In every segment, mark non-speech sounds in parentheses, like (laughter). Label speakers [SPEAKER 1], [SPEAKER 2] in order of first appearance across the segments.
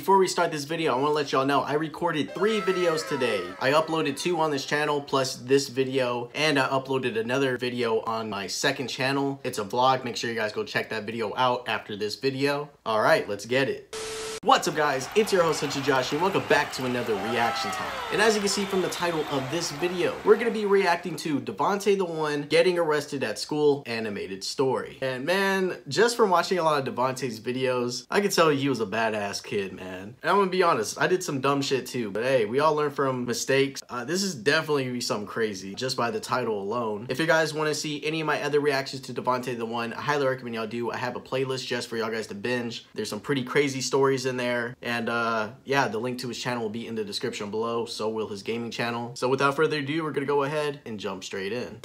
[SPEAKER 1] Before we start this video, I want to let y'all know I recorded three videos today. I uploaded two on this channel plus this video, and I uploaded another video on my second channel. It's a vlog, make sure you guys go check that video out after this video. Alright, let's get it. What's up guys, it's your host Huncho Joshi and welcome back to another reaction time. And as you can see from the title of this video, we're to be reacting to Devonte the One getting arrested at school animated story. And man, just from watching a lot of Devonte's videos, I can tell he was a badass kid, man. And I'm gonna be honest, I did some dumb shit too, but hey, we all learn from mistakes. Uh, this is definitely gonna be something crazy just by the title alone. If you guys want to see any of my other reactions to Devonte the One, I highly recommend y'all do. I have a playlist just for y'all guys to binge. There's some pretty crazy stories there. And uh, yeah, the link to his channel will be in the description below. So will his gaming channel. So without further ado, we're going to go ahead and jump straight in.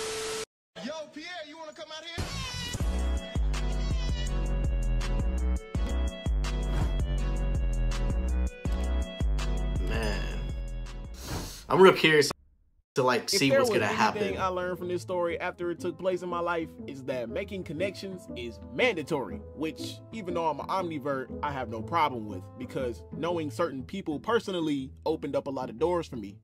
[SPEAKER 2] Yo, Pierre, you want to come out here?
[SPEAKER 1] Man. I'm real curious to like see what's gonna happen.
[SPEAKER 3] I learned from this story after it took place in my life is that making connections is mandatory, which even though I'm an omnivert, I have no problem with because knowing certain people personally opened up a lot of doors for me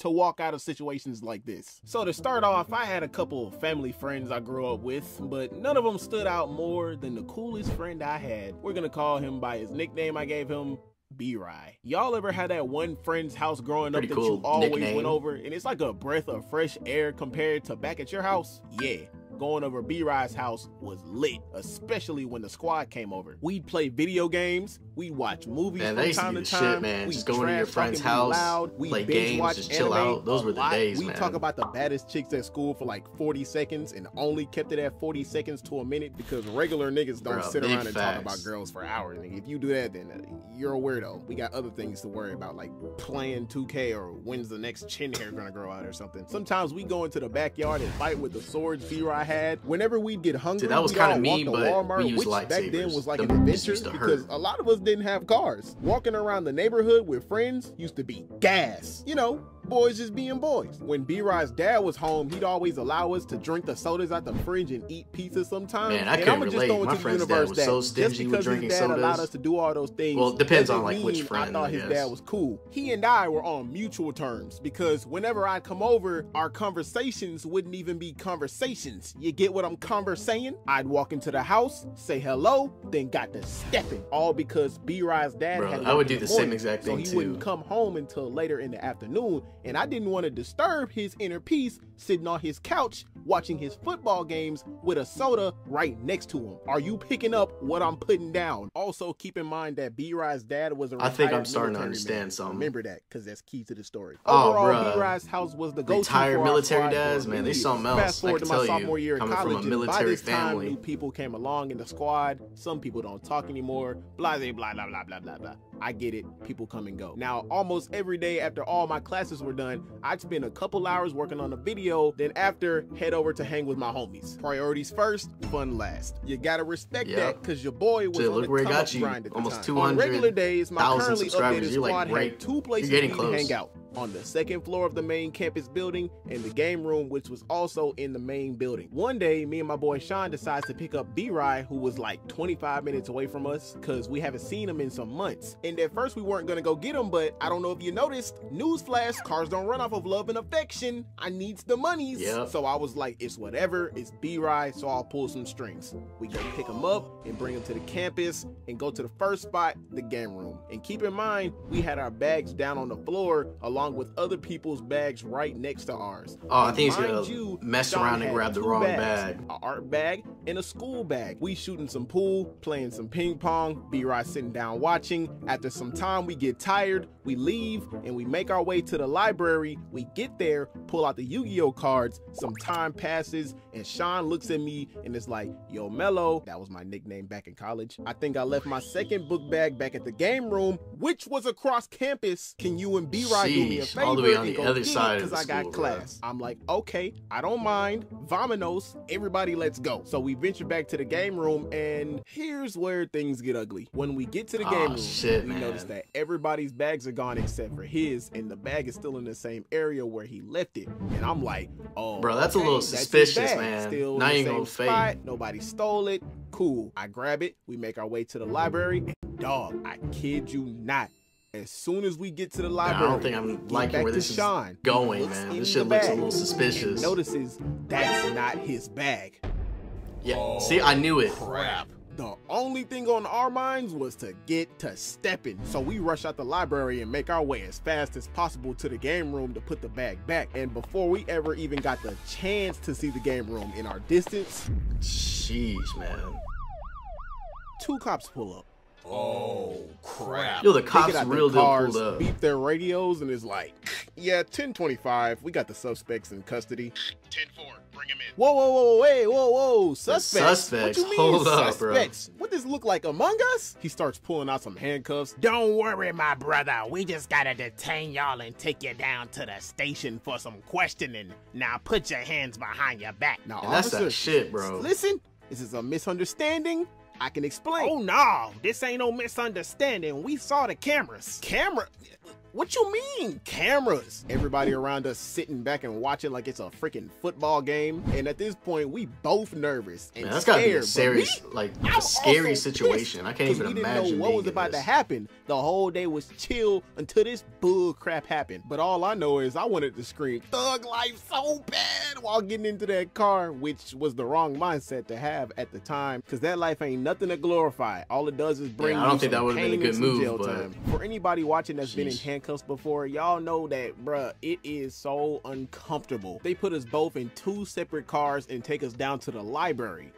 [SPEAKER 3] to walk out of situations like this. So to start off, I had a couple of family friends I grew up with, but none of them stood out more than the coolest friend I had. We're gonna call him by his nickname I gave him, B-Rye. Y'all ever had that one friend's house growing
[SPEAKER 1] Pretty
[SPEAKER 3] up that
[SPEAKER 1] cool
[SPEAKER 3] you always
[SPEAKER 1] nickname.
[SPEAKER 3] went over and it's like a breath of fresh air compared to back at your house? Yeah. Going over B-Rye's house was lit, especially when the squad came over. We'd play video games, we'd watch movies
[SPEAKER 1] Man,
[SPEAKER 3] from
[SPEAKER 1] that used to
[SPEAKER 3] time to
[SPEAKER 1] shit,
[SPEAKER 3] time.
[SPEAKER 1] man.
[SPEAKER 3] we'd
[SPEAKER 1] Just going to your friend's house,
[SPEAKER 3] loud. We'd
[SPEAKER 1] play games, just chill
[SPEAKER 3] anime
[SPEAKER 1] out. Those were the days,
[SPEAKER 3] we
[SPEAKER 1] man.
[SPEAKER 3] talk about the baddest chicks at school for like 40 seconds and only kept it at 40 seconds to a minute because regular niggas don't
[SPEAKER 1] Bruh,
[SPEAKER 3] sit around and talk about girls for hours. If you do that, then uh, you're a weirdo. We got other things to worry about, like playing 2K or when's the next chin hair gonna grow out or something. Sometimes we go into the backyard and fight with the swords B-Rye had. Whenever we'd get hungry,
[SPEAKER 1] Dude, that was
[SPEAKER 3] we'd
[SPEAKER 1] kinda
[SPEAKER 3] all
[SPEAKER 1] me,
[SPEAKER 3] walk to
[SPEAKER 1] but
[SPEAKER 3] Walmart,
[SPEAKER 1] we used
[SPEAKER 3] which back then was like
[SPEAKER 1] Them
[SPEAKER 3] an adventure because a lot of us didn't have cars. Walking around the neighborhood with friends used to be gas. You know, boys just being boys. When B-Rye's dad was home, he'd always allow us to drink the sodas out the fridge and eat pizza sometimes.
[SPEAKER 1] Man, I
[SPEAKER 3] and
[SPEAKER 1] couldn't relate. My
[SPEAKER 3] the
[SPEAKER 1] friend's dad
[SPEAKER 3] universe
[SPEAKER 1] was so stingy with drinking
[SPEAKER 3] his dad allowed
[SPEAKER 1] sodas.
[SPEAKER 3] us to do all those things.
[SPEAKER 1] Well, it depends on, like, which friend,
[SPEAKER 3] I thought
[SPEAKER 1] I
[SPEAKER 3] his
[SPEAKER 1] guess.
[SPEAKER 3] dad was cool. He and I were on mutual terms because whenever I come over, our conversations wouldn't even be conversations. You get what I'm conversating? I'd walk into the house, say hello, then got to stepping. All because B-Rye's dad
[SPEAKER 1] Bro,
[SPEAKER 3] had
[SPEAKER 1] I would do the same
[SPEAKER 3] morning,
[SPEAKER 1] exact
[SPEAKER 3] so
[SPEAKER 1] thing,
[SPEAKER 3] he
[SPEAKER 1] too.
[SPEAKER 3] wouldn't come home until later in the afternoon, and I didn't want to disturb his inner peace sitting on his couch watching his football games with a soda right next to him. Are you picking up what I'm putting down? Also, keep in mind that B-Rye's dad was a
[SPEAKER 1] I think I'm starting to understand
[SPEAKER 3] man.
[SPEAKER 1] something.
[SPEAKER 3] Remember that, because that's key to the story.
[SPEAKER 1] Oh,
[SPEAKER 3] Overall. B-Rye's house was the go-to
[SPEAKER 1] Retired military dads, man, they something else,
[SPEAKER 3] Fast
[SPEAKER 1] I
[SPEAKER 3] forward to my
[SPEAKER 1] tell you,
[SPEAKER 3] year in
[SPEAKER 1] coming from a
[SPEAKER 3] college, and by
[SPEAKER 1] military
[SPEAKER 3] this time, new people came along in the squad. Some people don't talk anymore. Blah, blah, blah, blah, blah, blah, blah, blah. I get it. People come and go. Now, almost every day after all my classes were done, I'd spend a couple hours working on a video. Then after, head over to hang with my homies. Priorities first, fun last. You gotta respect
[SPEAKER 1] Yep.
[SPEAKER 3] that because your boy was
[SPEAKER 1] Shit,
[SPEAKER 3] on
[SPEAKER 1] look
[SPEAKER 3] the
[SPEAKER 1] where
[SPEAKER 3] come
[SPEAKER 1] got you.
[SPEAKER 3] grind at
[SPEAKER 1] Almost
[SPEAKER 3] time.
[SPEAKER 1] 200
[SPEAKER 3] On regular days, my currently updated
[SPEAKER 1] like,
[SPEAKER 3] squad
[SPEAKER 1] right-
[SPEAKER 3] had two places
[SPEAKER 1] you're getting
[SPEAKER 3] for me to
[SPEAKER 1] close.
[SPEAKER 3] hang out on the second floor of the main campus building and the game room, which was also in the main building. One day, me and my boy Sean decides to pick up B-Rye, who was like 25 minutes away from us, because we haven't seen him in some months. And at first, we weren't gonna go get them, but I don't know if you noticed, newsflash, cars don't run off of love and affection. I needs the monies.
[SPEAKER 1] Yep.
[SPEAKER 3] So I was like, it's whatever, it's B-Rye, so I'll pull some strings. We go pick them up and bring them to the campus and go to the first spot, the game room. And keep in mind, we had our bags down on the floor along with other people's bags right next to ours.
[SPEAKER 1] Oh, I think he's gonna
[SPEAKER 3] you,
[SPEAKER 1] mess
[SPEAKER 3] Sean
[SPEAKER 1] around and grab the wrong
[SPEAKER 3] bags,
[SPEAKER 1] bag.
[SPEAKER 3] An art bag and a school bag. We shooting some pool, playing some ping pong, B-Rye sitting down watching. After some time, we get tired, we leave, and we make our way to the library. We get there, pull out the Yu-Gi-Oh cards. Some time passes, and Sean looks at me and is like, "Yo, Mello." That was my nickname back in college. I think I left my second book bag back at the game room, which was across campus. Can you and B-Rye do me a favor
[SPEAKER 1] all the way on the other side of
[SPEAKER 3] 'Cause
[SPEAKER 1] the
[SPEAKER 3] I got
[SPEAKER 1] school, bro.
[SPEAKER 3] class. I'm like, okay, I don't mind. Vominos, everybody let's go. So we venture back to the game room, and here's where things get ugly. When we get to the
[SPEAKER 1] Aw,
[SPEAKER 3] game room,
[SPEAKER 1] shit,
[SPEAKER 3] we
[SPEAKER 1] man.
[SPEAKER 3] notice that everybody's bags are gone except for his, and the bag is still in the same area where he left it. And I'm like, oh,
[SPEAKER 1] Bro, that's a little
[SPEAKER 3] his
[SPEAKER 1] suspicious, man.
[SPEAKER 3] Still
[SPEAKER 1] Now
[SPEAKER 3] in the same spot. Nobody stole it. Cool. I grab it. We make our way to the library. And dog, I kid you not. As soon as we get to the library, I
[SPEAKER 1] don't think I'm liking where this is going, man. This shit looks a little suspicious.
[SPEAKER 3] notices that's not his bag.
[SPEAKER 1] Yeah. See, oh, I knew it.
[SPEAKER 3] Crap. The only thing on our minds was to get to stepping. So we rush out the library and make our way as fast as possible to the game room to put the bag back. And before we ever even got the chance to see the game room in our distance,
[SPEAKER 1] Jeez, man.
[SPEAKER 3] two cops pull up.
[SPEAKER 2] Oh, crap.
[SPEAKER 1] Yo, the cops real
[SPEAKER 3] their
[SPEAKER 1] deal pulled up.
[SPEAKER 3] beep their radios, and it's like, "Yeah, 1025. We got the suspects in custody."
[SPEAKER 2] 10-4, bring him in.
[SPEAKER 3] Whoa, whoa, whoa, wait, whoa, whoa, suspects.
[SPEAKER 1] suspects,
[SPEAKER 3] What you mean
[SPEAKER 1] hold up, bro.
[SPEAKER 3] suspects? What does look like Among Us? He starts pulling out some handcuffs.
[SPEAKER 4] Don't worry, my brother. We just gotta detain y'all and take you down to the station for some questioning. Now put your hands behind your back.
[SPEAKER 3] Now,
[SPEAKER 1] And that's that shit, bro.
[SPEAKER 3] Listen, this is a misunderstanding. I can explain.
[SPEAKER 4] Oh no, this ain't no misunderstanding. We saw the cameras.
[SPEAKER 3] camera. What you mean, cameras? Everybody around us sitting back and watching like it's a freaking football game. And at this point, we both nervous and
[SPEAKER 1] Man, that's gotta be a serious,
[SPEAKER 3] we-
[SPEAKER 1] like
[SPEAKER 3] I'm
[SPEAKER 1] a scary situation. I can't
[SPEAKER 3] pissed,
[SPEAKER 1] even
[SPEAKER 3] 'cause we
[SPEAKER 1] imagine
[SPEAKER 3] didn't know what
[SPEAKER 1] being
[SPEAKER 3] was
[SPEAKER 1] in
[SPEAKER 3] about to happen. The whole day was chill until this bull crap happened. But all I know is I wanted to scream "Thug Life" so bad while getting into that car, which was the wrong mindset to have at the time, because that life ain't nothing to glorify. All it does is bring.
[SPEAKER 1] Yeah, I don't think that would've been a good move,
[SPEAKER 3] jail
[SPEAKER 1] but-
[SPEAKER 3] time. For anybody watching that's been in
[SPEAKER 1] Sheesh.
[SPEAKER 3] Handcuffs before, y'all know that, bruh, it is so uncomfortable. They put us both in two separate cars and take us down to the library.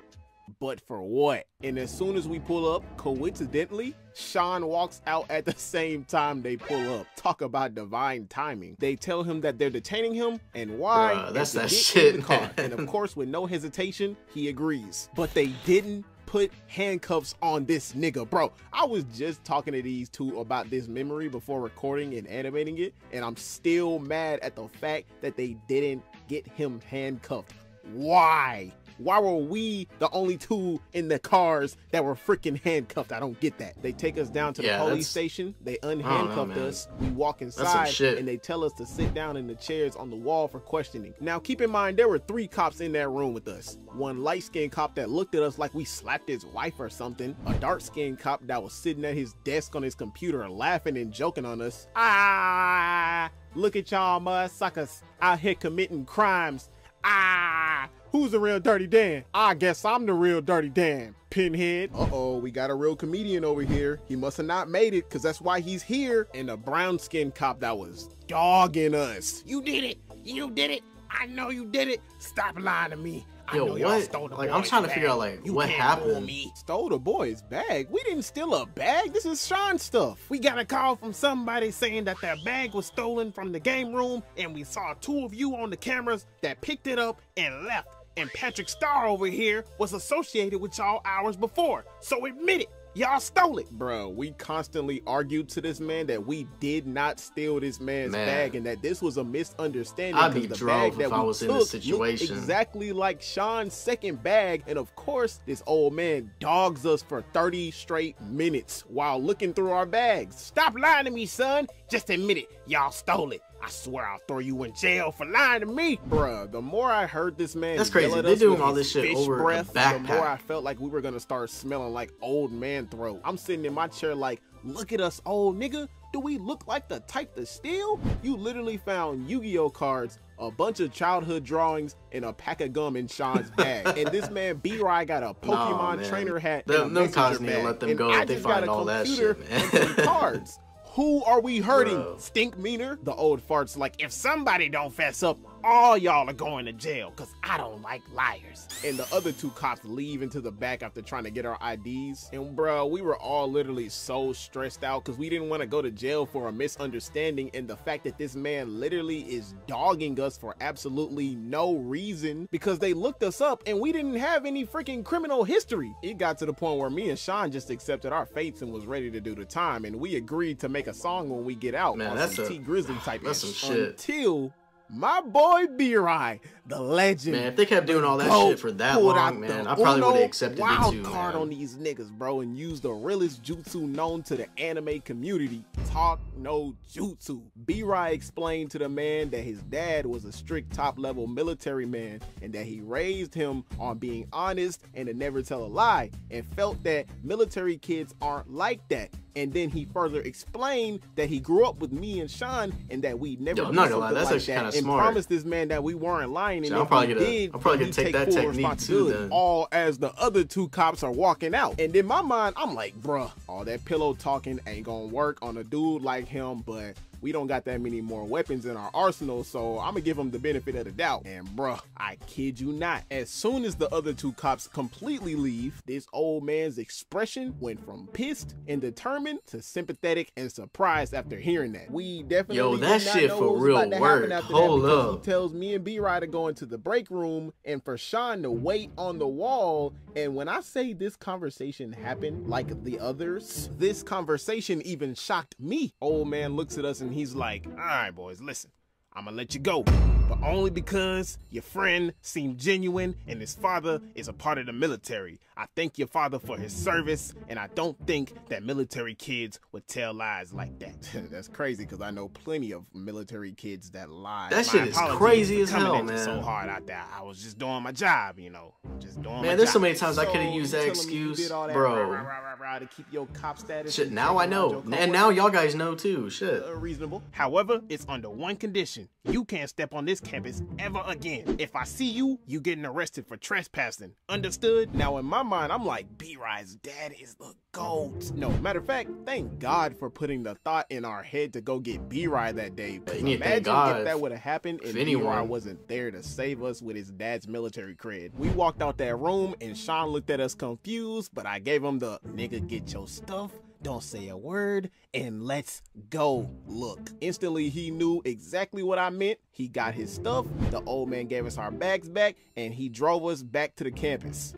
[SPEAKER 3] But for what? And as soon as we pull up, coincidentally, Sean walks out at the (laughs) same time they pull up. Talk about divine timing. They tell him that they're detaining him and why.
[SPEAKER 1] Bruh, that's that
[SPEAKER 3] get in
[SPEAKER 1] shit,
[SPEAKER 3] the car. (laughs) And of course, with no hesitation, he agrees. But they didn't put handcuffs on this nigga, bro. I was just talking to these two about this memory before recording and animating it, and I'm still mad at the fact that they didn't get him handcuffed. Why? Why were we the only two in the cars that were freaking handcuffed? I don't get that. They take us down to
[SPEAKER 1] Yeah,
[SPEAKER 3] the police
[SPEAKER 1] that's-
[SPEAKER 3] station. They
[SPEAKER 1] know,
[SPEAKER 3] unhandcuffed
[SPEAKER 1] man.
[SPEAKER 3] us. We walk inside and they tell us to sit down in the chairs on the wall for questioning. Now, keep in mind, there were three cops in that room with us. One light skinned cop that looked at us like we slapped his wife or something. A dark skinned cop that was sitting at his desk on his computer laughing and joking on us. Ah, look at y'all mud suckers out here committing crimes. Ah, who's the real Dirty Dan? I guess I'm the real Dirty Dan. Pinhead. Uh oh, we got a real comedian over here. He must have not made it, cause that's why he's here. And a brown skinned cop that was dogging us.
[SPEAKER 4] You did it. You did it. I know you did it. Stop lying to me. I
[SPEAKER 1] Yo,
[SPEAKER 4] know y'all
[SPEAKER 1] what?
[SPEAKER 4] stole the
[SPEAKER 1] Like, I'm
[SPEAKER 4] boy's
[SPEAKER 1] trying to figure
[SPEAKER 4] bag.
[SPEAKER 1] out, like,
[SPEAKER 4] You
[SPEAKER 1] what happened.
[SPEAKER 4] Me.
[SPEAKER 3] Stole the boy's bag. We didn't steal a bag. This is Sean stuff.
[SPEAKER 4] We got a call from somebody saying that their bag was stolen from the game room, and we saw two of you on the cameras that picked it up and left. And Patrick Star over here was associated with y'all hours before. So admit it, y'all stole it.
[SPEAKER 3] Bro, we constantly argued to this man that we did not steal this man's
[SPEAKER 1] Man.
[SPEAKER 3] bag and that this was a misunderstanding.
[SPEAKER 1] I'd
[SPEAKER 3] 'cause
[SPEAKER 1] be
[SPEAKER 3] the
[SPEAKER 1] drove
[SPEAKER 3] bag that
[SPEAKER 1] if I
[SPEAKER 3] we
[SPEAKER 1] was in this
[SPEAKER 3] took looked
[SPEAKER 1] situation.
[SPEAKER 3] Exactly like Sean's second bag. And of course, this old man dogs us for 30 straight minutes while looking through our bags.
[SPEAKER 4] Stop lying to me, son. Just admit it, y'all stole it. I swear I'll throw you in jail for lying to me.
[SPEAKER 3] Bruh, the more I heard this man
[SPEAKER 1] That's crazy.
[SPEAKER 3] yell at
[SPEAKER 1] They
[SPEAKER 3] us
[SPEAKER 1] doing all
[SPEAKER 3] his
[SPEAKER 1] this shit
[SPEAKER 3] fish
[SPEAKER 1] over a
[SPEAKER 3] breath, the
[SPEAKER 1] backpack.
[SPEAKER 3] more I felt like we were gonna start smelling like old man throat. I'm sitting in my chair like, look at us, old nigga. Do we look like the type to steal? You literally found Yu-Gi-Oh cards, a bunch of childhood drawings, and a pack of gum in Sean's (laughs) bag. and this man B-Rye got a Pokemon
[SPEAKER 1] man.
[SPEAKER 3] trainer hat.
[SPEAKER 1] Them-
[SPEAKER 3] and a
[SPEAKER 1] them
[SPEAKER 3] messenger
[SPEAKER 1] cops need to let them
[SPEAKER 3] And
[SPEAKER 1] go
[SPEAKER 3] I
[SPEAKER 1] if they
[SPEAKER 3] just
[SPEAKER 1] find all that shit, man.
[SPEAKER 3] cards. (laughs) Who are we hurting?
[SPEAKER 1] Bro.
[SPEAKER 3] Stink meaner? The old farts like
[SPEAKER 4] If somebody don't fess up, all y'all are going to jail, cause I don't like liars.
[SPEAKER 3] and the other two cops leave into the back after trying to get our IDs. And bro, we were all literally so stressed out because we didn't want to go to jail for a misunderstanding and the fact that this man literally is dogging us for absolutely no reason because they looked us up and we didn't have any freaking criminal history. It got to the point where me and Sean just accepted our fates and was ready to do the time, and we agreed to make a song when we get out
[SPEAKER 1] Man,
[SPEAKER 3] on
[SPEAKER 1] that's
[SPEAKER 3] some
[SPEAKER 1] a-
[SPEAKER 3] Tee Grizzley type
[SPEAKER 1] that's some shit.
[SPEAKER 3] Until my boy B-Rye, the legend.
[SPEAKER 1] Man, if they kept doing all that shit for that long, man, I probably would have accepted
[SPEAKER 3] wild
[SPEAKER 1] it too,
[SPEAKER 3] card
[SPEAKER 1] man.
[SPEAKER 3] on these niggas, bro, and used the realest jutsu known to the anime community. Talk no jutsu. B-Rye explained to the man that his dad was a strict top-level military man and that he raised him on being honest and to never tell a lie, and felt that military kids aren't like that. And then he further explained that he grew up with me and Sean and that we never
[SPEAKER 1] Yo, I'm not gonna lie, that's
[SPEAKER 3] like that, and
[SPEAKER 1] smart.
[SPEAKER 3] promised this man that we weren't lying and
[SPEAKER 1] So I'm probably gonna-
[SPEAKER 3] did,
[SPEAKER 1] I'm probably gonna
[SPEAKER 3] he'd
[SPEAKER 1] take that
[SPEAKER 3] full
[SPEAKER 1] technique too, then.
[SPEAKER 3] All as the other two cops are walking out. And in my mind, I'm like, bruh, all that pillow talking ain't gonna work on a dude like him, but we don't got that many more weapons in our arsenal, so I'm gonna give him the benefit of the doubt. And bruh, I kid you not, as soon as the other two cops completely leave, this old man's expression went from pissed and determined to sympathetic and surprised after hearing that. We definitely
[SPEAKER 1] Yo, that shit for real work. Hold up.
[SPEAKER 3] he tells me and B Ride to go into the break room and for Sean to wait on the wall. And when I say this conversation happened like the others, this conversation even shocked me. Old man looks at us and he's like, All right, boys, listen. I'm gonna let you go, but only because your friend seemed genuine and his father is a part of the military. I thank your father for his service, and I don't think that military kids would tell lies like that. (laughs) That's crazy because I know plenty of military kids that lie.
[SPEAKER 1] That
[SPEAKER 3] My
[SPEAKER 1] shit is crazy as
[SPEAKER 3] coming
[SPEAKER 1] hell, man.
[SPEAKER 3] So hard out there. I was just doing my job, you know, just doing. my
[SPEAKER 1] Man, there's so many times I coulda
[SPEAKER 3] So,
[SPEAKER 1] used that
[SPEAKER 3] telling me you
[SPEAKER 1] excuse,
[SPEAKER 3] that
[SPEAKER 1] bro.
[SPEAKER 3] rah, rah, rah, rah, rah, to keep your cop status.
[SPEAKER 1] Shit, now I know. And now y'all guys know too. Shit.
[SPEAKER 3] uh, reasonable. However, it's under one condition. You can't step on this campus ever again. If I see you, you getting arrested for trespassing. Understood? Now in my mind, I'm like, B-Ride's dad is the GOAT. No, matter of fact, thank God for putting the thought in our head to go get B-Ride that day.
[SPEAKER 1] need
[SPEAKER 3] imagine
[SPEAKER 1] God
[SPEAKER 3] if that would have happened
[SPEAKER 1] if
[SPEAKER 3] and. B-Ride wasn't there to save us with his dad's military cred. We walked out that room and Sean looked at us confused, but I gave him the nigga get your stuff don't say a word, and let's go look. Instantly, he knew exactly what I meant. He got his stuff, the old man gave us our bags back, and he drove us back to the campus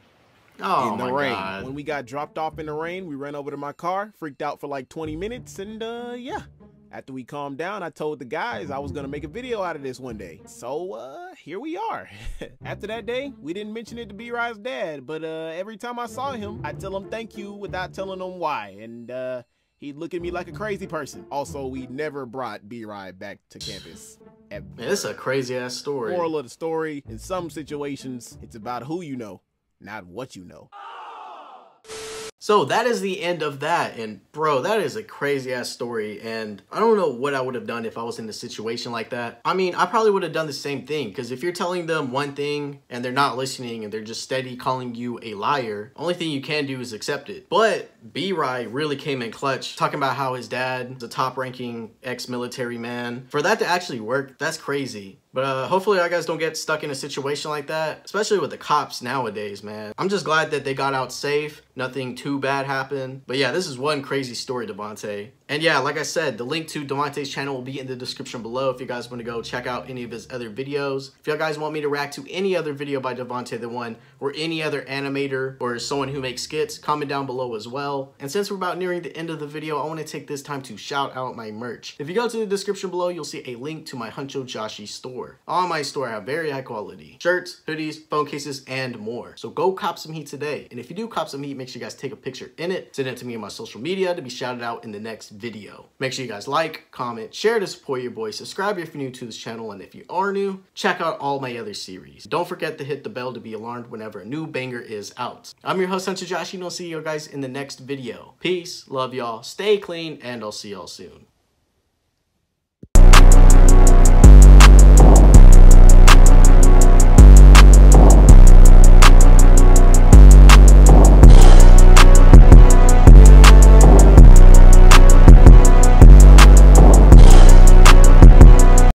[SPEAKER 1] Oh
[SPEAKER 3] in the
[SPEAKER 1] my
[SPEAKER 3] rain.
[SPEAKER 1] god.
[SPEAKER 3] When we got dropped off in the rain, we ran over to my car, freaked out for like 20 minutes, and uh, yeah. After we calmed down, I told the guys I was gonna make a video out of this one day. So uh here we are. (laughs) After that day, we didn't mention it to B Ride's dad, but uh every time I saw him, I'd tell him thank you without telling him why. And uh he'd look at me like a crazy person. Also, we never brought B Ride back to campus. Ever.
[SPEAKER 1] Man, this is a crazy ass story.
[SPEAKER 3] Moral of the story, in some situations, it's about who you know, not what you know.
[SPEAKER 1] So that is the end of that. And bro, that is a crazy ass story. And I don't know what I would have done if I was in a situation like that. I mean, I probably would have done the same thing. Because if you're telling them one thing and they're not listening and they're just steady calling you a liar, only thing you can do is accept it. But B Rye really came in clutch, talking about how his dad a top ranking ex military man. For that to actually work, that's crazy. But uh, hopefully, you guys don't get stuck in a situation like that, especially with the cops nowadays, man. I'm just glad that they got out safe. Nothing too bad happened. But yeah, this is one crazy story, Devonte. And yeah, like I said, the link to Devonte's channel will be in the description below if you guys want to go check out any of his other videos. If y'all guys want me to react to any other video by Devonte the One or any other animator or someone who makes skits, comment down below as well. And since we're about nearing the end of the video, I want to take this time to shout out my merch. If you go to the description below, you'll see a link to my Huncho Joshi store. On my store, I have very high quality shirts, hoodies, phone cases, and more. So go cop some heat today. And if you do cop some heat, make sure you guys take a picture in it, send it to me on my social media to be shouted out in the next video. Make sure you guys like, comment, share to support your boy, subscribe if you're new to this channel, and if you are new, check out all my other series. Don't forget to hit the bell to be alarmed whenever a new banger is out. I'm your host, Huncho Joshi, and I'll see you guys in the next video. Peace, love y'all, stay clean, and I'll see y'all soon.